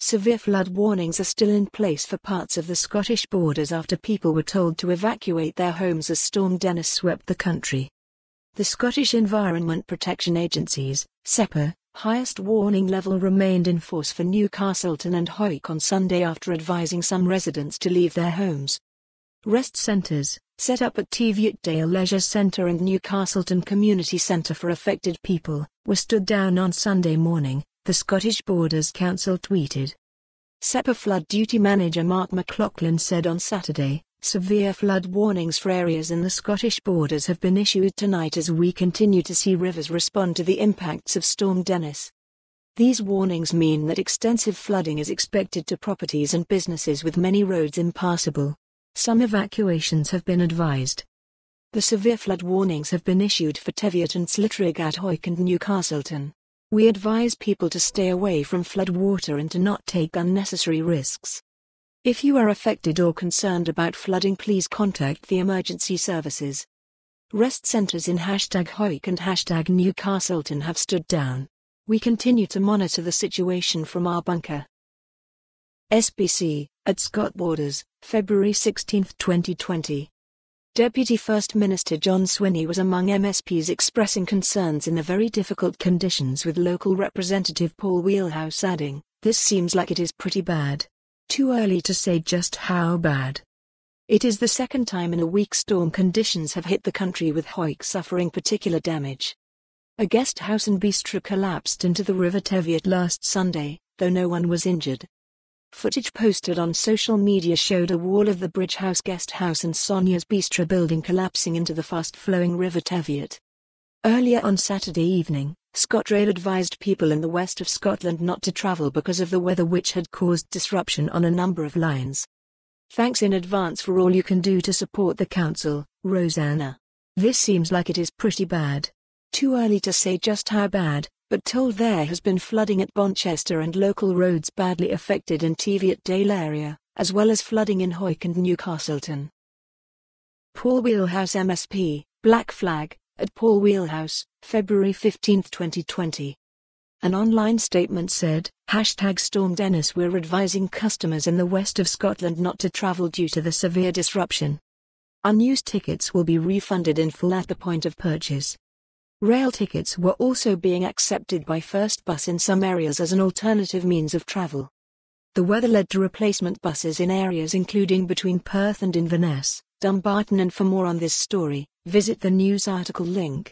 Severe flood warnings are still in place for parts of the Scottish borders after people were told to evacuate their homes as Storm Dennis swept the country. The Scottish Environment Protection Agency's, SEPA, highest warning level remained in force for Newcastleton and Hawick on Sunday after advising some residents to leave their homes. Rest centres, set up at Teviotdale Leisure Centre and Newcastleton Community Centre for affected people, were stood down on Sunday morning, the Scottish Borders Council tweeted. SEPA Flood Duty Manager Mark McLaughlin said on Saturday, severe flood warnings for areas in the Scottish borders have been issued tonight as we continue to see rivers respond to the impacts of Storm Dennis. These warnings mean that extensive flooding is expected to properties and businesses with many roads impassable. Some evacuations have been advised. The severe flood warnings have been issued for Teviot and Slitrig at Hawick and Newcastleton. We advise people to stay away from flood water and to not take unnecessary risks. If you are affected or concerned about flooding, please contact the emergency services. Rest centers in hashtag Hawick and hashtag Newcastleton have stood down. We continue to monitor the situation from our bunker. SBC, at Scott Borders, February 16, 2020. Deputy First Minister John Swinney was among MSPs expressing concerns in the very difficult conditions with local Representative Paul Wheelhouse adding, This seems like it is pretty bad. Too early to say just how bad. It is the second time in a week storm conditions have hit the country with Hawick suffering particular damage. A guest house and bistro collapsed into the River Teviot last Sunday, though no one was injured. Footage posted on social media showed a wall of the Bridge House guest house and Sonia's Bistro building collapsing into the fast-flowing River Teviot. Earlier on Saturday evening, ScotRail advised people in the west of Scotland not to travel because of the weather which had caused disruption on a number of lines. Thanks in advance for all you can do to support the council, Rosanna. This seems like it is pretty bad. Too early to say just how bad, but told there has been flooding at Bonchester and local roads badly affected in Teviotdale area, as well as flooding in Hawick and Newcastleton. Paul Wheelhouse MSP, Black Flag, at Paul Wheelhouse, February 15, 2020. An online statement said, Hashtag Storm Dennis We're advising customers in the west of Scotland not to travel due to the severe disruption. Unused tickets will be refunded in full at the point of purchase. Rail tickets were also being accepted by First Bus in some areas as an alternative means of travel. The weather led to replacement buses in areas including between Perth and Inverness, Dumbarton and for more on this story, visit the news article link.